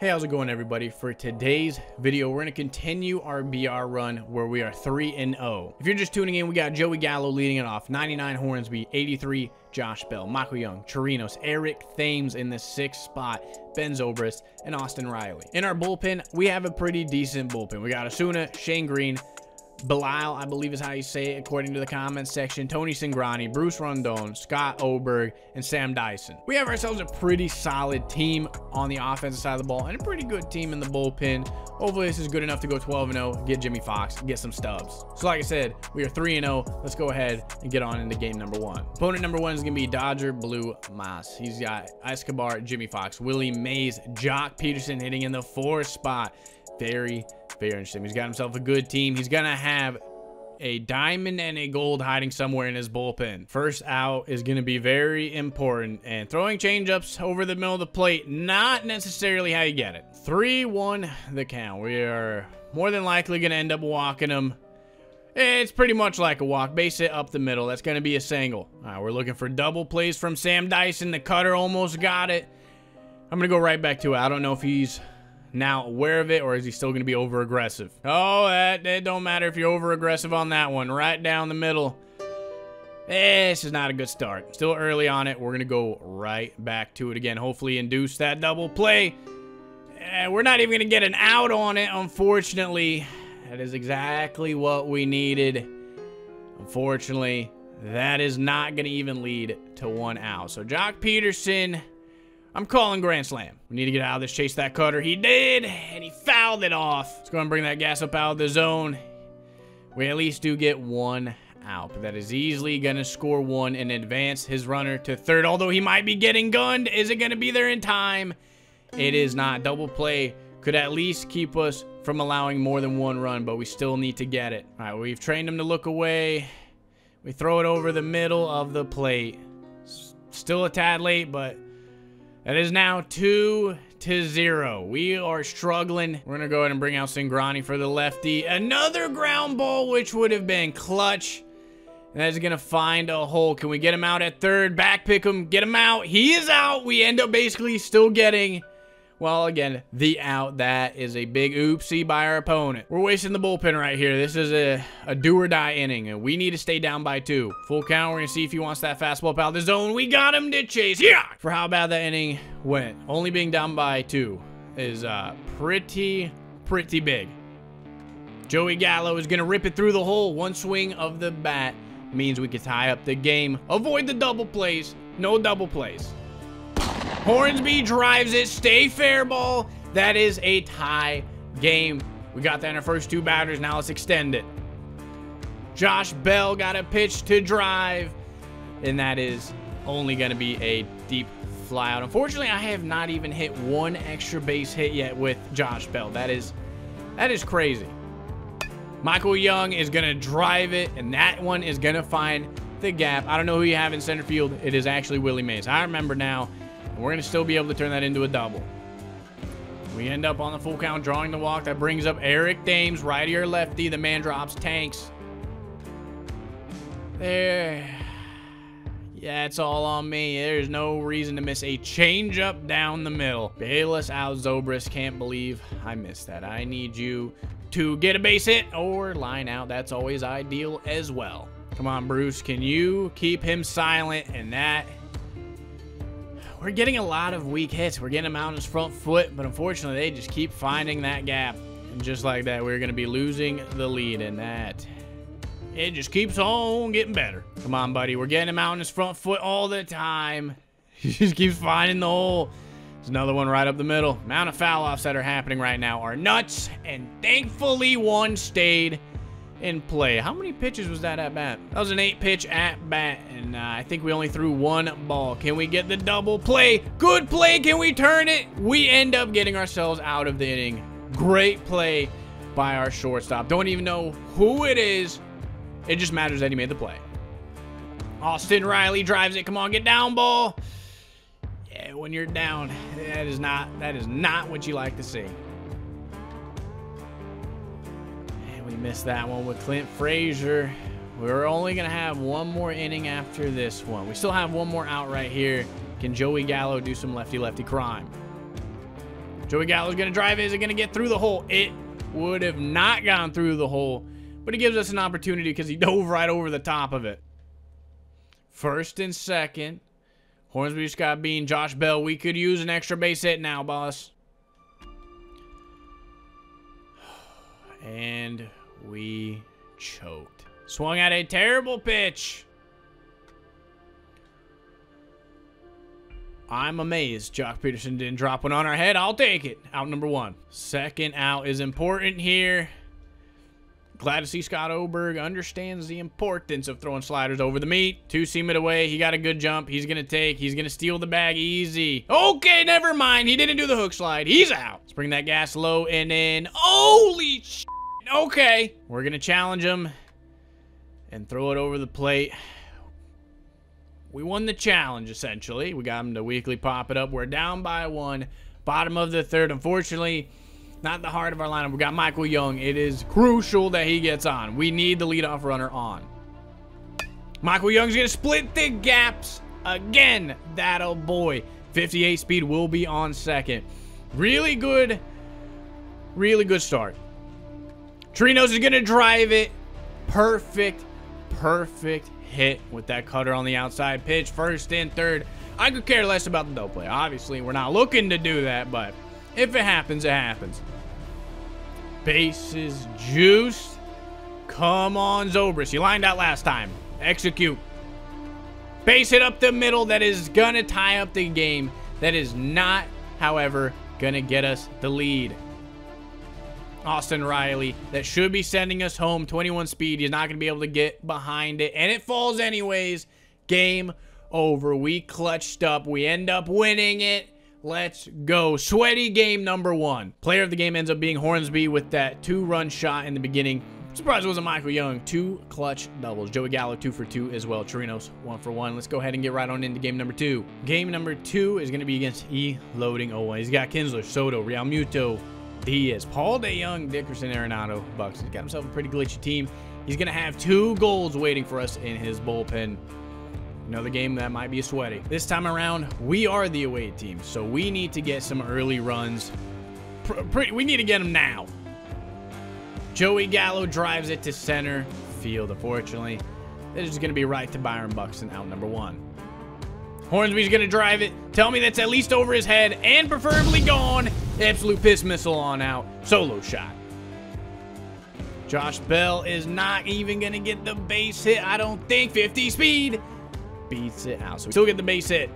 Hey, how's it going everybody? For today's video, we're going to continue our BR run where we are 3 and 0. If you're just tuning in, we got Joey Gallo leading it off, 99 Hornsby, 83 Josh Bell, Michael Young, Chirinos, Eric Thames in the sixth spot, Ben Zobrist, and Austin Riley. In our bullpen, we have a pretty decent bullpen. We got Osuna, Shane Greene, Belisle, I believe is how you say it according to the comments section, Tony Cingrani, Bruce Rondon, Scott Oberg, and Sam Dyson. We have ourselves a pretty solid team on the offensive side of the ball and a pretty good team in the bullpen. Hopefully this is good enough to go 12-0, get Jimmie Foxx, get some stubs. So like I said, we are 3-0. Let's go ahead and get on into game number one. Opponent number one is going to be Dodger Blue Mas. He's got Escobar, Jimmie Foxx, Willie Mays, Joc Pederson hitting in the fourth spot. Very, very interesting. He's got himself a good team. He's going to have a diamond and a gold hiding somewhere in his bullpen. First out is going to be very important. And throwing changeups over the middle of the plate, not necessarily how you get it. 3-1 the count. We are more than likely going to end up walking him. It's pretty much like a walk. Base it up the middle. That's going to be a single. All right, we're looking for double plays from Sam Dyson. The cutter almost got it. I'm going to go right back to it. I don't know if he's now aware of it or is he still going to be over aggressive? Oh, that, don't matter if you're over aggressive on that one. Right down the middle. Eh, this is not a good start. Still early on it. We're going to go right back to it again. Hopefully induce that double play. Eh, we're not even going to get an out on it, unfortunately. That is exactly what we needed. Unfortunately, that is not going to even lead to one out. So Joc Pederson I'm calling Grand Slam. We need to get out of this, chase that cutter. He did, and he fouled it off. Let's go and bring that gas up out of the zone. We at least do get one out, but that is easily going to score one and advance his runner to third. Although he might be getting gunned. Is it going to be there in time? It is not. Double play could at least keep us from allowing more than one run, but we still need to get it. All right, we've trained him to look away. We throw it over the middle of the plate. Still a tad late, but that is now two to zero. We are struggling. We're to go ahead and bring out Cingrani for the lefty. Another ground ball, which would have been clutch. And that's going to find a hole. Can we get him out at third? Back pick him. Get him out. He is out. We end up basically still getting well, again, the out. That is a big oopsie by our opponent. We're wasting the bullpen right here. This is a, a do or die inning, and we need to stay down by two. Full count. We're going to see if he wants that fastball out of the zone. We got him to chase. Yeah! For how bad that inning went. Only being down by two is uh, pretty, pretty big. Joey Gallo is going to rip it through the hole. One swing of the bat means we can tie up the game. Avoid the double plays. No double plays. Hornsby drives it. Stay fair ball. That is a tie game. We got that in our first two batters. Now let's extend it. Josh Bell got a pitch to drive. And that is only going to be a deep fly out. Unfortunately, I have not even hit one extra base hit yet with Josh Bell. That is, that is crazy. Michael Young is going to drive it, and that one is going to find the gap. I don't know who you have in center field. It is actually Willie Mays. I remember now. We're going to still be able to turn that into a double. We end up on the full count, drawing the walk. That brings up Eric Thames, righty or lefty. The man drops tanks. There. Yeah, it's all on me. There's no reason to miss a changeup down the middle. Bayless out Zobrist. Can't believe I missed that. I need you to get a base hit or line out. That's always ideal as well. Come on, Bruce. Can you keep him silent? And that we're getting a lot of weak hits. We're getting him out on his front foot, but unfortunately, they just keep finding that gap. And just like that, we're going to be losing the lead in that. It just keeps on getting better. Come on, buddy. We're getting him out on his front foot all the time. He just keeps finding the hole. There's another one right up the middle. Amount of foul-offs that are happening right now are nuts, and thankfully one stayed in play. How many pitches was that at bat? That was an eight pitch at bat, and uh, I think we only threw one ball. Can we get the double play? Good play. Can we turn it? We end up getting ourselves out of the inning. Great play by our shortstop. Don't even know who it is. It just matters that he made the play. Austin Riley drives it. Come on, get down, ball. Yeah, when you're down, that is not that is not what you like to see. Missed that one with Clint Frazier. We're only going to have one more inning after this one. We still have one more out right here. Can Joey Gallo do some lefty-lefty crime? Joey Gallo's going to drive. Is it going to get through the hole? It would have not gone through the hole, but it gives us an opportunity because he dove right over the top of it. First and second. Hornsby Scott Bean, Josh Bell. We could use an extra base hit now, boss. And we choked. Swung at a terrible pitch. I'm amazed Joc Pederson didn't drop one on our head. I'll take it. Out number one. Second out is important here. Glad to see Scott Oberg understands the importance of throwing sliders over the meat. Two seam it away. He got a good jump. He's going to take. He's going to steal the bag easy. Okay, never mind. He didn't do the hook slide. He's out. Let's bring that gas low and in. Holy shit. Okay. We're going to challenge him and throw it over the plate. We won the challenge, essentially. We got him to weekly pop it up. We're down by one. Bottom of the third. Unfortunately, not the heart of our lineup. We got Michael Young. It is crucial that he gets on. We need the leadoff runner on. Michael Young's going to split the gaps again. That old boy. 58 speed will be on second. Really good, really good start. Chirinos is going to drive it. Perfect, perfect hit with that cutter on the outside pitch. First and third. I could care less about the double play. Obviously, we're not looking to do that, but if it happens, it happens. Bases juiced. Come on, Zobrist. You lined out last time. Execute. Base hit up the middle. That is going to tie up the game. That is not, however, going to get us the lead. Austin Riley that should be sending us home. 21 speed. He's not going to be able to get behind it. And it falls anyways. Game over. We clutched up. We end up winning it. Let's go. Sweaty game number one. Player of the game ends up being Hornsby with that two-run shot in the beginning. Surprised it wasn't Michael Young. Two clutch doubles. Joey Gallo, two for two as well. Chirinos, one for one. Let's go ahead and get right on into game number two. Game number two is going to be against E. Loading 01. He's got Kinsler, Soto, Realmuto, Diaz, Paul DeJong, Dickerson, Arenado, Bucks. He's got himself a pretty glitchy team. He's going to have two goals waiting for us in his bullpen. Another game that might be sweaty. This time around, we are the away team, so we need to get some early runs. we need to get them now. Joey Gallo drives it to center field, unfortunately. This is going to be right to Byron Buxton, out number one. Hornsby's going to drive it. Tell me that's at least over his head and preferably gone. Absolute piss missile on out. Solo shot. Josh Bell is not even going to get the base hit, I don't think. 50 speed beats it out. So we still get the base hit.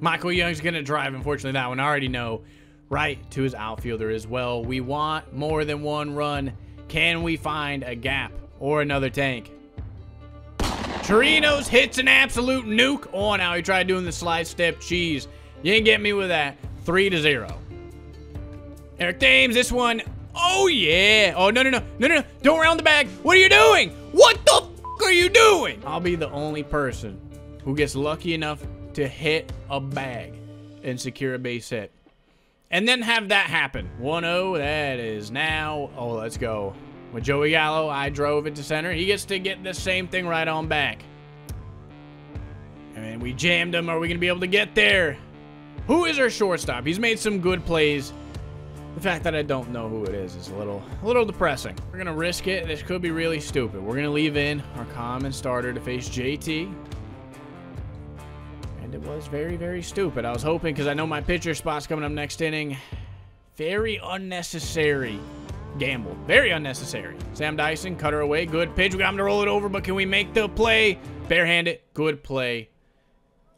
Michael Young's going to drive, unfortunately, that one I already know, right to his outfielder as well. We want more than one run. Can we find a gap or another tank? Chirinos hits an absolute nuke. Oh, now he tried doing the slide step cheese. You didn't get me with that. Three to zero. Eric Thames, this one. Oh, yeah. Oh, no, no, no. No, no, no. Don't round the bag. What are you doing? What the are you doing? I'll be the only person who gets lucky enough to hit a bag and secure a base hit. And then have that happen. 1-0, that is now. Oh, let's go. With Joey Gallo, I drove it to center. He gets to get the same thing right on back. And we jammed him. Are we going to be able to get there? Who is our shortstop? He's made some good plays. The fact that I don't know who it is is a little, a little depressing. We're going to risk it. This could be really stupid. We're going to leave in our common starter to face JT. And it was very, very stupid. I was hoping, because I know my pitcher spot's coming up next inning. Very unnecessary gamble. Very unnecessary. Sam Dyson, cutter away. Good pitch. We got him to roll it over, but can we make the play? Barehand it. Good play.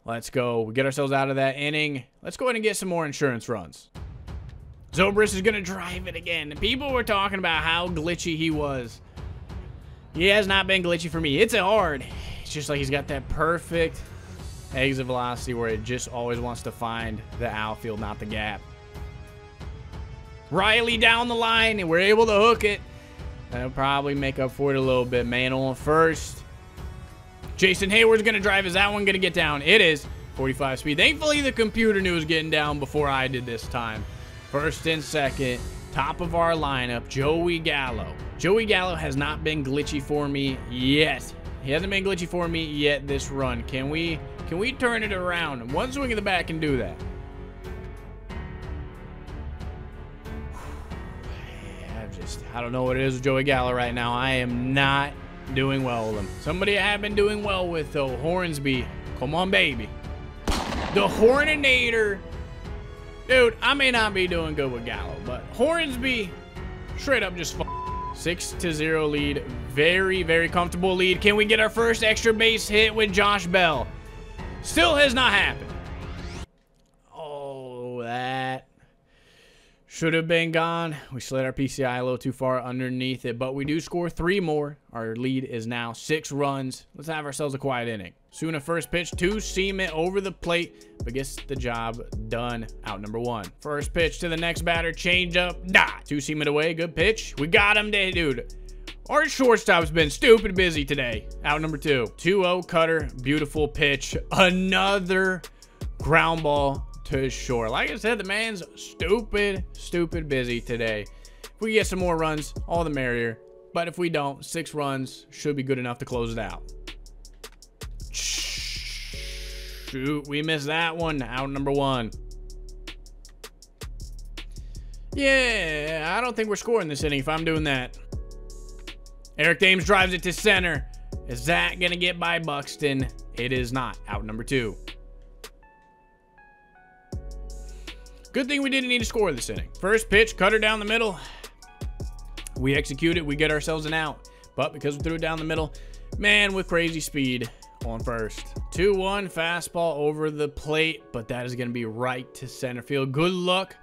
Let's go. We get ourselves out of that inning. Let's go ahead and get some more insurance runs. Zobrist is going to drive it again. People were talking about how glitchy he was. He has not been glitchy for me. It's hard. It's just like he's got that perfect exit velocity where it just always wants to find the outfield, not the gap. Riley down the line, and we're able to hook it. That'll probably make up for it a little bit. Man on first. Jason Heyward's going to drive. Is that one going to get down? It is. 45 speed. Thankfully, the computer knew it was getting down before I did this time. First and second, top of our lineup, Joey Gallo. Joey Gallo has not been glitchy for me yet. He hasn't been glitchy for me yet this run. Can we can we turn it around? One swing in the back can do that. I just, I don't know what it is with Joey Gallo right now. I am not doing well with him. Somebody I have been doing well with, though, Hornsby. Come on, baby. The Horninator. Dude, I may not be doing good with Gallo, but Hornsby, straight up just Six to zero lead. Very, very comfortable lead. Can we get our first extra base hit with Josh Bell? Still has not happened. Oh, that should have been gone. We slid our PCI a little too far underneath it, but we do score three more. Our lead is now six runs. Let's have ourselves a quiet inning. Suna first pitch to Seaman over the plate, but gets the job done. Out number one. First pitch to the next batter, change up, dot. Two Seaman away, good pitch. We got him, dude. Our shortstop's been stupid busy today. Out number two. 2-0 cutter, beautiful pitch. Another ground ball to shore. Like I said, the man's stupid, stupid busy today. If we get some more runs, all the merrier. But if we don't, six runs should be good enough to close it out. Shoot, we missed that one. Out number one. Yeah, I don't think we're scoring this inning if I'm doing that. Eric Thames drives it to center. Is that going to get by Buxton? It is not. Out number two. Good thing we didn't need to score this inning. First pitch, cutter down the middle. We execute it. We get ourselves an out. But because we threw it down the middle, man with crazy speed on first. 2-1 fastball over the plate, but that is going to be right to center field. Good luck.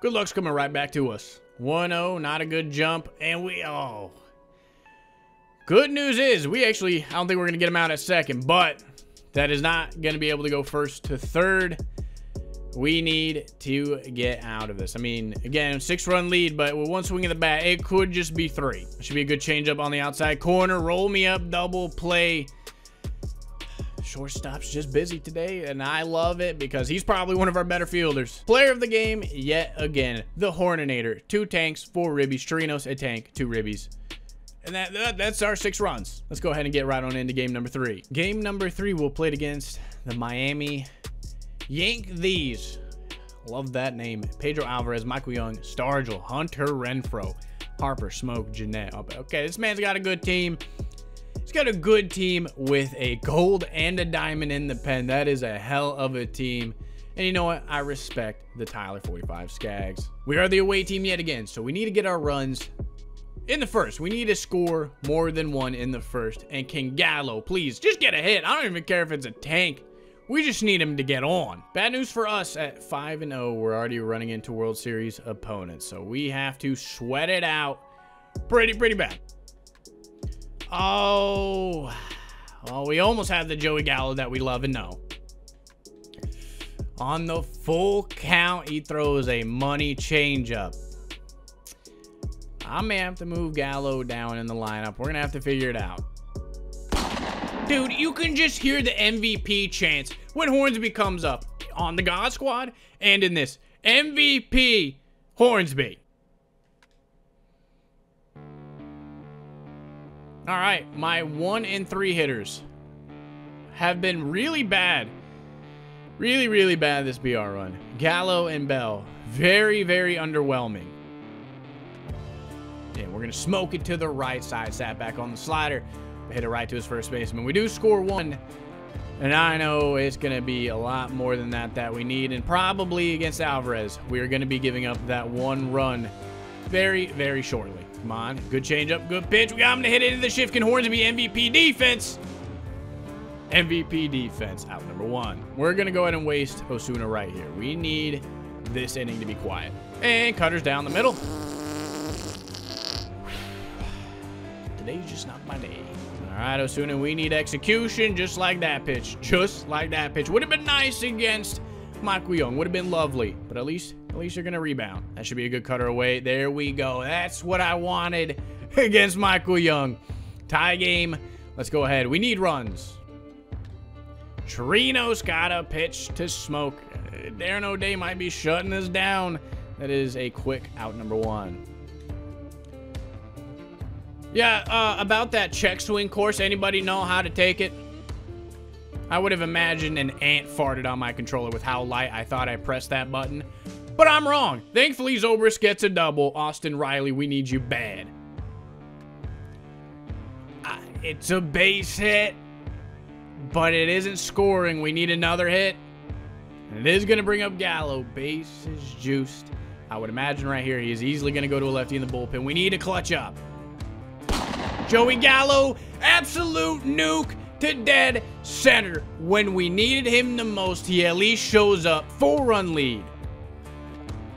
Good luck's coming right back to us. 1-0, not a good jump, and we, oh. Good news is, we actually, I don't think we're going to get him out at second, but that is not going to be able to go first to third. We need to get out of this. I mean, again, six run lead, but with one swing of the bat, it could just be three. Should be a good changeup on the outside corner. Roll me up, double play. Shortstop's just busy today, and I love it because he's probably one of our better fielders. Player of the game, yet again, the Horninator. Two tanks, four ribbies. Chirinos, a tank, two ribbies. And that, that, that's our six runs. Let's go ahead and get right on into game number three. Game number three, we'll play it against the Miami Yank these. Love that name. Pedro Alvarez, Michael Young, Stargell, Hunter Renfroe, Harper, Smoke, Gennett. Okay, this man's got a good team. He's got a good team with a gold and a diamond in the pen. That is a hell of a team. And you know what? I respect the Tyler 45 Skaggs. We are the away team yet again, so we need to get our runs in the first. We need to score more than one in the first. And can Gallo, please, just get a hit. I don't even care if it's a tank. We just need him to get on. Bad news for us at 5 and 0. We're already running into World Series opponents. So we have to sweat it out pretty, pretty bad. Oh, well, we almost have the Joey Gallo that we love and know. On the full count, he throws a money changeup. I may have to move Gallo down in the lineup. We're going to have to figure it out. Dude, you can just hear the MVP chants when Hornsby comes up on the God Squad and in this. MVP Hornsby. All right, my one and three hitters have been really bad. Really, really bad this BR run. Gallo and Bell. Very, very underwhelming. Yeah, we're going to smoke it to the right side. Sat back on the slider. Hit it right to his first baseman. We do score one. And I know it's going to be a lot more than that that we need. And probably against Alvarez, we are going to be giving up that one run very, very shortly. Come on. Good changeup. Good pitch. We got him to hit it into the Shifkin Hornsby MVP defense. MVP defense out number one. We're going to go ahead and waste Osuna right here. We need this inning to be quiet. And cutters down the middle. Today's just not my day. All right, Osuna, we need execution just like that pitch. Just like that pitch. Would have been nice against Michael Young. Would have been lovely. But at least, at least you're going to rebound. That should be a good cutter away. There we go. That's what I wanted against Michael Young. Tie game. Let's go ahead. We need runs. Chirinos got a pitch to smoke. Darren O'Day might be shutting us down. That is a quick out number one. Yeah, uh, about that check swing course, anybody know how to take it? I would have imagined an ant farted on my controller with how light I thought I pressed that button. But I'm wrong. Thankfully, Zobrist gets a double. Austin Riley, we need you bad. Uh, it's a base hit, but it isn't scoring. We need another hit. And it is going to bring up Gallo. Base is juiced. I would imagine right here he is easily going to go to a lefty in the bullpen. We need to clutch up. Joey Gallo, absolute nuke to dead center. When we needed him the most, he at least shows up. Four run lead.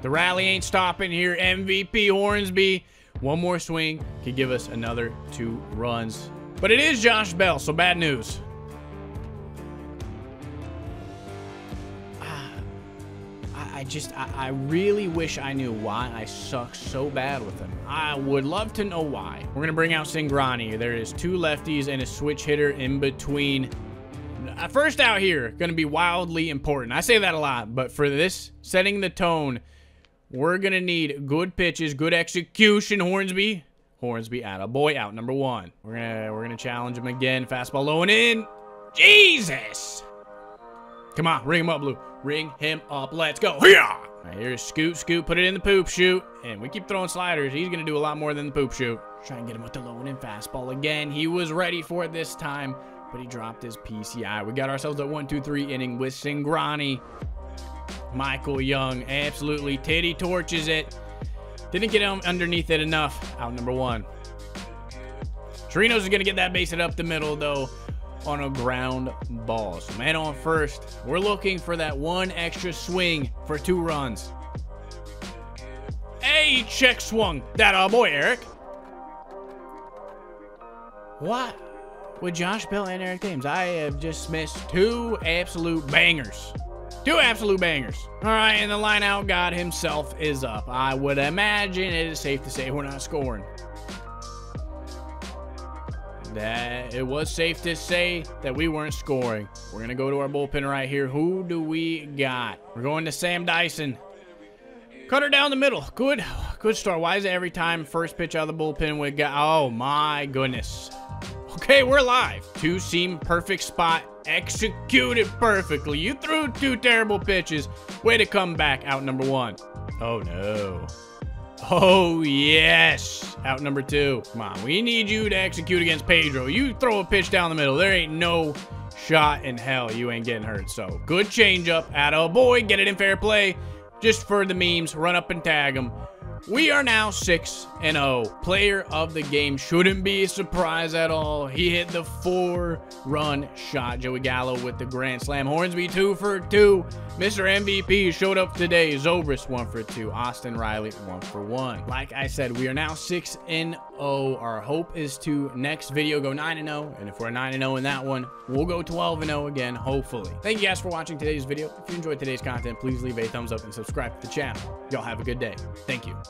The rally ain't stopping here. MVP Hornsby. One more swing could give us another two runs. But it is Josh Bell, so bad news. I just, I, I, really wish I knew why I suck so bad with him. I would love to know why. We're going to bring out Cingrani. There is two lefties and a switch hitter in between. Uh, first out here, going to be wildly important. I say that a lot, but for this, setting the tone, we're going to need good pitches, good execution, Hornsby. Hornsby out. A boy out, number one. We're to we're gonna challenge him again. Fastball low and in. Jesus! Come on, ring him up, Blue. Ring him up. Let's go. Right, here's Scoot. Scoot, put it in the poop shoot. And we keep throwing sliders. He's going to do a lot more than the poop shoot. Try and get him with the low and in fastball again. He was ready for it this time, but he dropped his PCI. We got ourselves a one, two, three inning with Cingrani. Michael Young absolutely titty torches it. Didn't get him underneath it enough. Out number one. Chirinos is going to get that base it up the middle, though on a ground ball. So man on first. We're looking for that one extra swing for two runs. Hey, check swung. That uh, boy, Eric. What? With Josh Bell and Eric Thames, I have just missed two absolute bangers. Two absolute bangers. All right, and the lineout god himself is up. I would imagine it is safe to say we're not scoring that it was safe to say that we weren't scoring. We're going to go to our bullpen right here. Who do we got? We're going to Sam Dyson. Cutter down the middle. Good. Good start. Why is it every time first pitch out of the bullpen we got... Oh, my goodness. Okay, we're live. Two seam perfect spot. Executed perfectly. You threw two terrible pitches. Way to come back out number one. Oh, no. Oh, yes. Out number two. Come on. We need you to execute against Pedro. You throw a pitch down the middle. There ain't no shot in hell you ain't getting hurt. So, good changeup. At a boy. Get it in fair play. Just for the memes. Run up and tag him. We are now 6 and 0. Player of the game shouldn't be a surprise at all. He hit the four run shot. Joey Gallo with the grand slam. Hornsby 2 for 2. Mr. MVP showed up today. Zobrist 1 for 2. Austin Riley 1 for 1. Like I said, we are now 6 and 0. Our hope is to next video go 9 and 0. And if we're 9 and 0 in that one, we'll go 12 and 0 again, hopefully. Thank you guys for watching today's video. If you enjoyed today's content, please leave a thumbs up and subscribe to the channel. Y'all have a good day. Thank you.